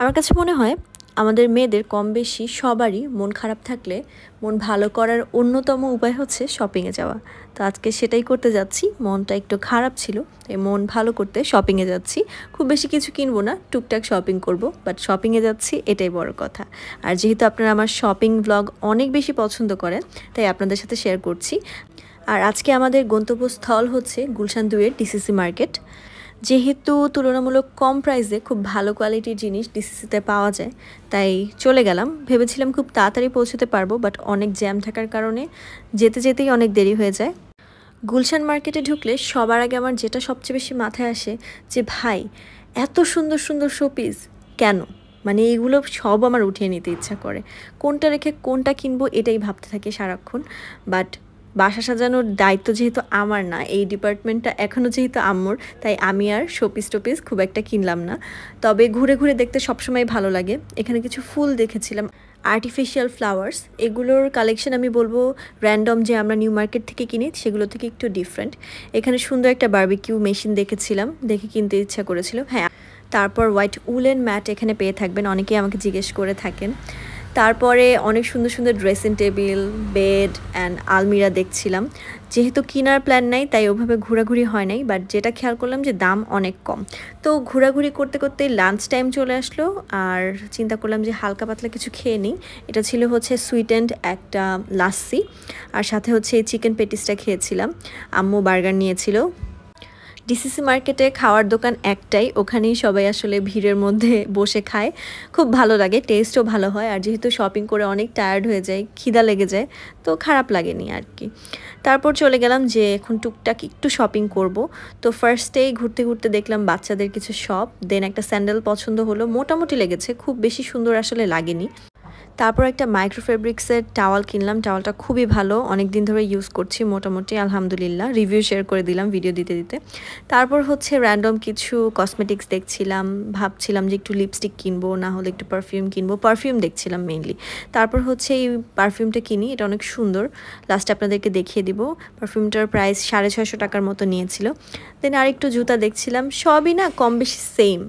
আমার কাছে মনে হয় আমাদের মেয়েদের কম বেশি সবারই মন খারাপ থাকলে মন ভালো করার অন্যতম উপায় হচ্ছে শপিংয়ে যাওয়া। তো আজকে সেটাই করতে যাচ্ছি। মনটা একটু খারাপ ছিল, তাই মন ভালো করতে শপিংয়ে যাচ্ছি। খুব বেশি কিছু কিনবো না, টুকটাক শপিং করব বাট শপিংয়ে যাচ্ছি, এটাই বড় কথা। আর যেহেতু আপনারা আমার শপিং ব্লগ অনেক বেশি পছন্দ করেন, তাই আপনাদের সাথে শেয়ার করছি। আর আজকে আমাদের গন্তব্যস্থল হচ্ছে গুলশান দুয়ের ডিসিসি মার্কেট যেহেতু তুলনামূলক কম প্রাইসে খুব ভালো কোয়ালিটির জিনিস ডিসিসিতে পাওয়া যায়, তাই চলে গেলাম। ভেবেছিলাম খুব তাড়াতাড়ি পৌঁছতে পারব বাট অনেক জ্যাম থাকার কারণে যেতে যেতেই অনেক দেরি হয়ে যায়। গুলশান মার্কেটে ঢুকলে সবার আগে আমার যেটা সবচেয়ে বেশি মাথায় আসে যে, ভাই, এত সুন্দর সুন্দর শোপিস কেন? মানে এগুলো সব আমার উঠিয়ে নিতে ইচ্ছা করে। কোনটা রেখে কোনটা কিনবো এটাই ভাবতে থাকি সারাক্ষণ বাট বাসা সাজানোর দায়িত্ব যেহেতু আমার না, এই ডিপার্টমেন্টটা এখনও যেহেতু আম্মুর, তাই আমি আর শোপিস টোপিস খুব একটা কিনলাম না। তবে ঘুরে ঘুরে দেখতে সবসময় ভালো লাগে। এখানে কিছু ফুল দেখেছিলাম আর্টিফিশিয়াল ফ্লাওয়ার্স এগুলোর কালেকশন আমি বলব র্যান্ডম যে আমরা নিউ মার্কেট থেকে কিনি, সেগুলো থেকে একটু ডিফারেন্ট এখানে সুন্দর একটা বার্বিকিউ মেশিন দেখেছিলাম, দেখে কিনতে ইচ্ছা করেছিল। হ্যাঁ তারপর হোয়াইট উলেন ম্যাট এখানে পেয়ে থাকবেন, অনেকেই আমাকে জিজ্ঞেস করে থাকেন। তারপরে অনেক সুন্দর সুন্দর ড্রেসিং টেবিল বেড অ্যান্ড আলমিরা দেখছিলাম। যেহেতু কেনার প্ল্যান নাই, তাই ওভাবে ঘোরাঘুরি হয় নাই বাট যেটা খেয়াল করলাম যে দাম অনেক কম। তো ঘোরাঘুরি করতে করতে লাঞ্চ টাইম চলে আসলো, আর চিন্তা করলাম যে হালকা পাতলা কিছু খেয়ে নিই। এটা ছিল হচ্ছে সুইট অ্যান্ড একটা লাস্সি, আর সাথে হচ্ছে চিকেন পেটিসটা খেয়েছিলাম। আম্মু বার্গার নিয়েছিল। ডিসিসি মার্কেটে খাওয়ার দোকান একটাই, ওখানেই সবাই আসলে ভিড়ের মধ্যে বসে খায়। খুব ভালো লাগে টেস্টও ভালো হয়, আর যেহেতু শপিং করে অনেক টায়ার্ড হয়ে যায়, খিদা লেগে যায়, তো খারাপ লাগেনি আর কি তারপর চলে গেলাম যে এখন টুকটাক একটু শপিং করব। তো ফার্স্টেই ঘুরতে ঘুরতে দেখলাম বাচ্চাদের কিছু শপ দেন একটা স্যান্ডেল পছন্দ হলো, মোটামুটি লেগেছে, খুব বেশি সুন্দর আসলে লাগেনি। তারপর একটা মাইক্রো ফেব্রিক্সের টাওয়াল কিনলাম। টাওয়ালটা খুবই ভালো। অনেক দিন ধরে ইউজ করছি মোটামুটি, আলহামদুলিল্লাহ। রিভিউ শেয়ার করে দিলাম ভিডিও দিতে দিতে। তারপর হচ্ছে র্যান্ডম কিছু কসমেটিক্স দেখছিলাম। ভাবছিলাম যে একটু লিপস্টিক কিনবো, না হলে একটু পারফিউম কিনবো। পারফিউম দেখছিলাম মেইনলি তারপর হচ্ছে এই পারফিউমটা কিনি। এটা অনেক সুন্দর। লাস্টে আপনাদেরকে দেখিয়ে দিব। পারফিউমটার প্রাইস সাড়ে ছয়শো টাকার মতো নিয়েছিল। দেন আরেকটু জুতা দেখছিলাম। সবই না কম বেশি সেম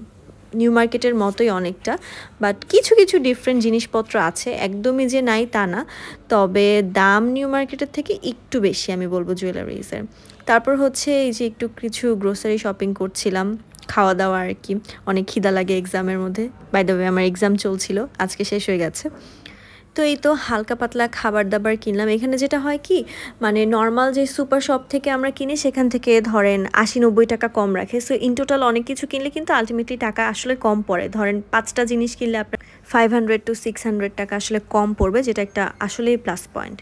নিউ মার্কেটের মতোই অনেকটা বাট কিছু কিছু ডিফারেন্ট জিনিসপত্র আছে, একদমই যে নাই তা না, তবে দাম নিউ মার্কেটের থেকে একটু বেশি আমি বলব জুয়েলারিজের তারপর হচ্ছে এই যে একটু কিছু গ্রোসারি শপিং করছিলাম খাওয়া দাওয়া আর কি, অনেক খিদা লাগে এক্সামের মধ্যে। বাই দ্য ওয়ে আমার এক্সাম চলছিল, আজকে শেষ হয়ে গেছে। তো এই তো হালকা পাতলা খাবার দাবার কিনলাম। এখানে যেটা হয় কি মানে নর্মাল যে সুপার শপ থেকে আমরা কিনি, সেখান থেকে ধরেন আশি নব্বই টাকা কম রাখে। সো ইন টোটাল অনেক কিছু কিনলে কিন্তু আলটিমেটলি টাকা আসলে কম পড়ে। ধরেন পাঁচটা জিনিস কিনলে আপনার five hundred to six hundred টাকা আসলে কম পড়বে, যেটা একটা আসলেই প্লাস পয়েন্ট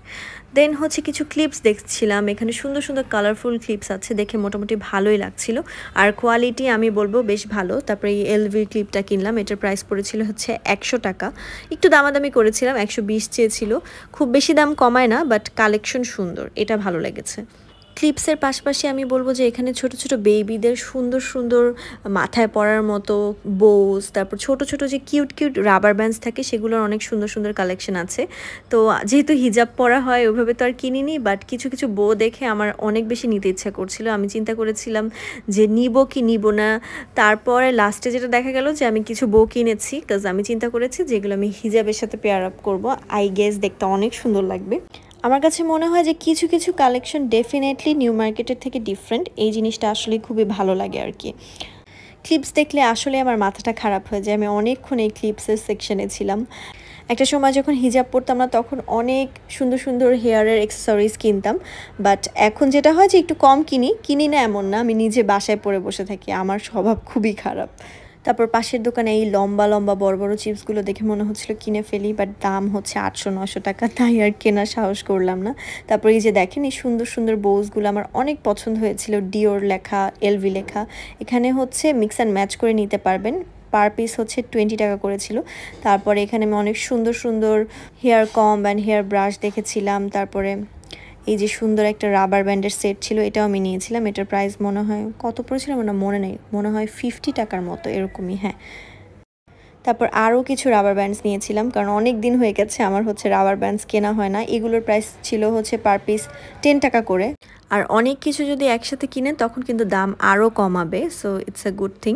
দেন হচ্ছে কিছু ক্লিপস দেখছিলাম, এখানে সুন্দর সুন্দর কালারফুল ক্লিপস আছে, দেখে মোটামুটি ভালোই লাগছিল। আর কোয়ালিটি আমি বলব বেশ ভালো, তারপরে এই এলভি ক্লিপটা কিনলাম, এটার প্রাইস পড়েছিল হচ্ছে একশো টাকা। একটু দামাদামি করেছিলাম, একশো বিশ চেয়েছিল। খুব বেশি দাম কমায় না বাট কালেকশন সুন্দর, এটা ভালো লেগেছে। ক্লিপসের পাশাপাশি আমি বলব যে এখানে ছোট ছোট বেবিদের সুন্দর সুন্দর মাথায় পরার মতো বোস তারপর ছোট ছোট যে কিউট কিউট রাবার ব্যান্ডস থাকে, সেগুলোর অনেক সুন্দর সুন্দর কালেকশন আছে। তো যেহেতু হিজাব পরা হয় ওইভাবে তো আর কিনিনি বাট কিছু কিছু বো দেখে আমার অনেক বেশি নিতে ইচ্ছা করছিল। আমি চিন্তা করেছিলাম যে নিব কি নিব না। তারপরে লাস্টে যেটা দেখা গেল যে আমি কিছু বো কিনেছি কাজ আমি চিন্তা করেছি যেগুলো আমি হিজাবের সাথে পেয়ার আপ করব। আই গেস দেখতে অনেক সুন্দর লাগবে। আমার কাছে মনে হয় যে কিছু কিছু কালেকশন ডেফিনেটলি নিউ মার্কেটের থেকে ডিফারেন্ট এই জিনিসটা আসলে খুবই ভালো লাগে আর কি। ক্লিপস দেখলে আসলে আমার মাথাটা খারাপ হয়ে যায়। আমি অনেকক্ষণ এই ক্লিপসের সেকশনে ছিলাম। একটা সময় যখন হিজাব পরতাম না, তখন অনেক সুন্দর সুন্দর হেয়ারের এক্সেসরিজ কিনতাম। বাট এখন যেটা হয় যে একটু কম কিনি কিনি না এমন না। আমি নিজে বাসায় পরে বসে থাকি। আমার স্বভাব খুবই খারাপ। তারপর পাশের দোকানে এই লম্বা লম্বা, বড় বড় চিপসগুলো দেখে মনে হচ্ছিল কিনে ফেলি বাট দাম হচ্ছে আটশো নশো টাকা, তাই আর কেনার সাহস করলাম না। তারপর এই যে দেখেন, এই সুন্দর সুন্দর বোসগুলো আমার অনেক পছন্দ হয়েছিল ডিওর লেখা এলভি লেখা। এখানে হচ্ছে মিক্স অ্যান্ড ম্যাচ করে নিতে পারবেন। পার পিস হচ্ছে টোয়েন্টি টাকা করেছিল। তারপরে এখানে আমি অনেক সুন্দর সুন্দর hair comb and hair brush দেখেছিলাম। তারপরে এই যে সুন্দর একটা রাবার ব্যান্ডের সেট ছিল, এটাও আমি নিয়েছিলাম। এটার প্রাইস মনে হয়, কত পড়েছিল না মনে নেই। মনে হয় ফিফটি টাকার মতো, এরকমই হ্যাঁ। তারপর আরও কিছু রাবার ব্যান্ডস নিয়েছিলাম, কারণ অনেক দিন হয়ে গেছে আমার হচ্ছে রাবার ব্যান্ডস কেনা হয় না। এগুলোর প্রাইস ছিল হচ্ছে পার পিস টেন টাকা করে। আর অনেক কিছু যদি একসাথে কিনে তখন কিন্তু দাম আরও কমাবে so it's a good thing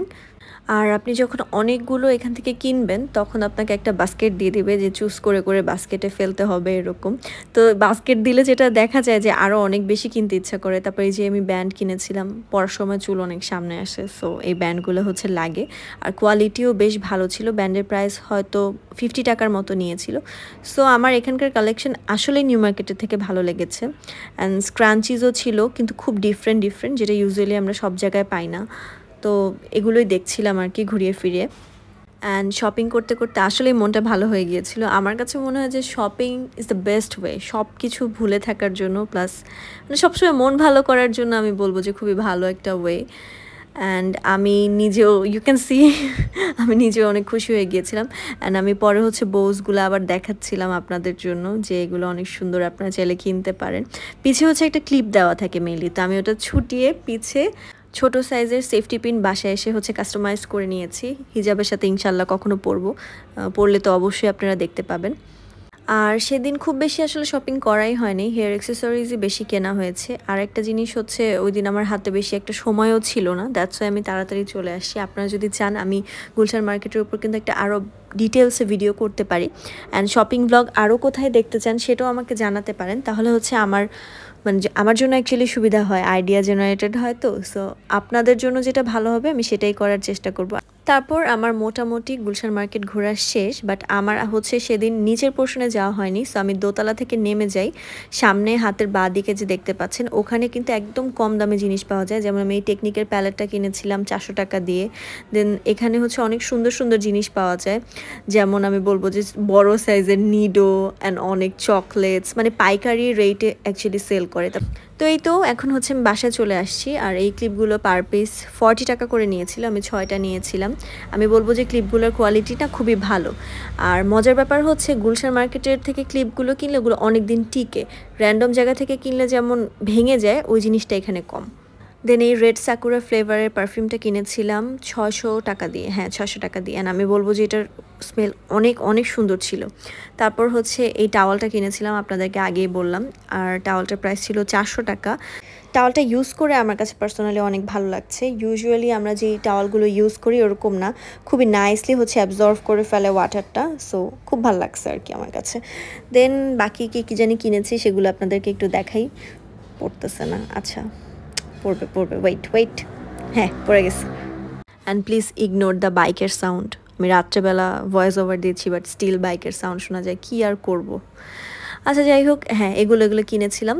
আর আপনি যখন অনেকগুলো এখান থেকে কিনবেন, তখন আপনাকে একটা বাস্কেট দিয়ে দিবে যে চুজ করে করে বাস্কেটে ফেলতে হবে এরকম। তো বাস্কেট দিলে যেটা দেখা যায় যে আরও অনেক বেশি কিনতে ইচ্ছা করে। তারপরে এই যে আমি ব্যান্ড কিনেছিলাম, পড়ার সময় চুল অনেক সামনে আসে সো এই ব্যান্ডগুলো হচ্ছে লাগে। আর কোয়ালিটিও বেশ ভালো ছিল ব্যান্ডের প্রাইস হয়তো ফিফটি টাকার মতো নিয়েছিল। সো আমার এখানকার কালেকশন আসলেই নিউ মার্কেটের থেকে ভালো লেগেছে। অ্যান্ড স্ক্রাঞ্চিজও ছিল, কিন্তু খুব ডিফারেন্ট ডিফারেন্ট যেটা ইউজুয়ালি আমরা সব জায়গায় পাই না। তো এগুলোই দেখছিলাম আর কি ঘুরিয়ে ফিরিয়ে। অ্যান্ড শপিং করতে করতে আসলেই মনটা ভালো হয়ে গিয়েছিল। আমার কাছে মনে হয় যে shopping is the best way সব কিছু ভুলে থাকার জন্য প্লাস মানে সবসময় মন ভালো করার জন্য আমি বলব যে খুবই ভালো একটা ওয়ে অ্যান্ড আমি নিজেও ইউ ক্যান সি আমি নিজেও অনেক খুশি হয়ে গিয়েছিলাম। অ্যান্ড আমি পরে হচ্ছে বোসগুলো আবার দেখাচ্ছিলাম আপনাদের জন্য যে এগুলো অনেক সুন্দর আপনারা চাইলে কিনতে পারেন। পিছে হচ্ছে একটা ক্লিপ দেওয়া থাকে মেইনলি তো আমি ওটা ছুটিয়ে পিছে ছোট সাইজের সেফটি পিন বাসায় এসে হচ্ছে কাস্টমাইজ করে নিয়েছি। হিজাবের সাথে ইনশাল্লাহ কখনো পরবো। পরলে তো অবশ্যই আপনারা দেখতে পাবেন। আর সেদিন খুব বেশি আসলে শপিং করাই হয়নি। হেয়ার অ্যাক্সেসরিজই বেশি কেনা হয়েছে। আর একটা জিনিস হচ্ছে ওই দিন আমার হাতে বেশি একটা সময়ও ছিল না। দ্যাটস ওয়াই আমি তাড়াতাড়ি চলে আসছি আপনারা যদি চান, আমি গুলশান মার্কেটের উপর কিন্তু একটা আরও ডিটেলসে ভিডিও করতে পারি। অ্যান্ড শপিং ব্লগ আরও কোথায় দেখতে চান সেটাও আমাকে জানাতে পারেন। তাহলে হচ্ছে আমার মানে আমার জন্য অ্যাকচুয়ালি সুবিধা হয় আইডিয়া জেনারেটেড হয় তো। সো আপনাদের জন্য যেটা ভালো হবে, আমি সেটাই করার চেষ্টা করব। তারপর আমার মোটামুটি গুলশান মার্কেট ঘোরা শেষ বাট আমার হচ্ছে সেদিন নিচের পোর্শনে যাওয়া হয়নি। সো আমি দোতলা থেকে নেমে যাই। সামনে হাতের বা দিকে যে দেখতে পাচ্ছেন, ওখানে কিন্তু একদম কম দামে জিনিস পাওয়া যায়। যেমন আমি এই টেকনিকের প্যালেটটা কিনেছিলাম চারশো টাকা দিয়ে। দেন এখানে হচ্ছে অনেক সুন্দর সুন্দর জিনিস পাওয়া যায়। যেমন আমি বলব যে বড় সাইজের নিডো অ্যান্ড অনেক চকলেটস মানে পাইকারি রেটে অ্যাকচুয়ালি সেল করে। তো এই তো এখন হচ্ছে আমি বাসায় চলে আসছি আর এই ক্লিপগুলো পার পিস ফর্টি টাকা করে নিয়েছিল আমি ছয়টা নিয়েছিলাম। আমি বলব যে ক্লিপগুলোর কোয়ালিটিটা খুবই ভালো। আর মজার ব্যাপার হচ্ছে গুলশান মার্কেটের থেকে ক্লিপগুলো কিনলে ওগুলো অনেক দিন টিকে। র্যান্ডম জায়গা থেকে কিনলে যেমন ভেঙে যায়, ওই জিনিসটা এখানে কম। দেন এই রেড সাকুরা ফ্লেভারের পারফিউমটা কিনেছিলাম ছশো টাকা দিয়ে। হ্যাঁ ছশো টাকা দিয়ে। আমি বলব যে এটার স্মেল অনেক অনেক সুন্দর ছিল। তারপর হচ্ছে এই টাওয়ালটা কিনেছিলাম, আপনাদেরকে আগেই বললাম। আর টাওয়ালটার প্রাইস ছিল চারশো টাকা। টাওয়ালটা ইউজ করে আমার কাছে পার্সোনালি অনেক ভালো লাগছে। ইউজুয়ালি আমরা যে টাওয়ালগুলো ইউজ করি ওরকম না। খুবই নাইসলি হচ্ছে অ্যাবজর্ভ করে ফেলে ওয়াটারটা সো খুব ভালো লাগছে আর কি আমার কাছে। দেন বাকি কি, কী জানি কিনেছি সেগুলো আপনাদেরকে একটু দেখাই। পড়তেছে না। আচ্ছা। পড়বে পড়বে। ওয়েট ওয়েট হ্যাঁ পড়ে গেছে। অ্যান্ড প্লিজ ইগনোর দ্য বাইকের সাউন্ড আমি রাত্রেবেলা ভয়েস ওভার দিয়েছি বাট স্টিল বাইকের সাউন্ড শোনা যায়। কি আর করব। আচ্ছা যাই হোক হ্যাঁ এগুলো এগুলো কিনেছিলাম।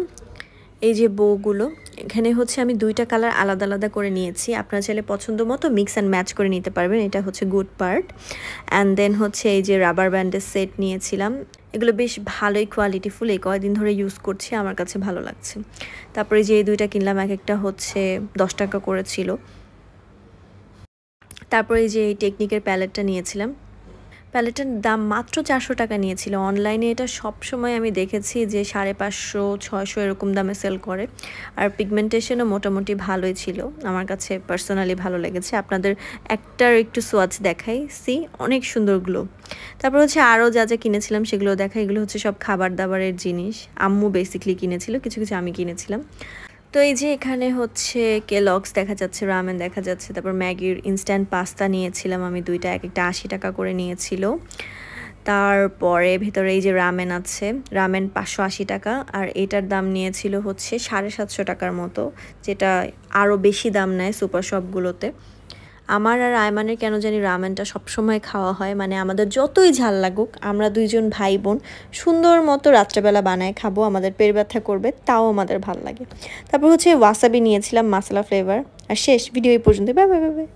এই যে বউগুলো, এখানে হচ্ছে আমি দুইটা কালার আলাদা আলাদা করে নিয়েছি। আপনারা চাইলে পছন্দ মতো মিক্স অ্যান্ড ম্যাচ করে নিতে পারবেন। এটা হচ্ছে গুড পার্ট অ্যান্ড দেন হচ্ছে এই যে রাবার ব্যান্ডের সেট নিয়েছিলাম। এগুলো বেশ ভালোই কোয়ালিটিফুল এই কয়েকদিন ধরে ইউজ করছি, আমার কাছে ভালো লাগছে। তারপরে যে এই দুইটা কিনলাম এক একটা হচ্ছে দশ টাকা করেছিল তারপরে যে এই টেকনিকের প্যালেটটা নিয়েছিলাম প্যালেটের দাম মাত্র চারশো টাকা নিয়েছিল। অনলাইনে এটা সব সময় আমি দেখেছি যে সাড়ে পাঁচশো, ছয়শো এরকম দামে সেল করে। আর পিগমেন্টেশনও মোটামুটি ভালোই ছিল। আমার কাছে পার্সোনালি ভালো লেগেছে। আপনাদের একটার একটু সোয়াচ দেখাই। সি, অনেক সুন্দর গ্লো তারপর হচ্ছে আরও যা যা কিনেছিলাম সেগুলো দেখা এগুলো হচ্ছে সব খাবার দাবারের জিনিস। আম্মু বেসিকলি কিনেছিল। কিছু কিছু আমি কিনেছিলাম। তো এই যে এখানে হচ্ছে কেলক্স দেখা যাচ্ছে রামেন দেখা যাচ্ছে, তারপর ম্যাগির ইনস্ট্যান্ট পাস্তা নিয়েছিলাম আমি দুইটা, এক একটা আশি টাকা করে নিয়েছিল। তারপরে ভেতরে এই যে রামেন আছে রামেন পাঁচশো আশি টাকা, আর এটার দাম নিয়েছিল হচ্ছে সাড়ে সাতশো টাকার মতো, যেটা আরও বেশি দাম নেয় সুপার শপগুলোতে আমার আর আয়মানের কেন জানি রামেনটা সবসময় খাওয়া হয় মানে আমাদের যতই ঝাল লাগুক, আমরা দুইজন ভাই বোন সুন্দর মতো রাত্রেবেলা বানায় খাব, আমাদের পেট ব্যথা করবে, তাও আমাদের ভালো লাগে। তারপর হচ্ছে ওয়াসাবি নিয়েছিলাম মাসালা ফ্লেভার আর শেষ ভিডিও এই পর্যন্ত বাই বাই বাই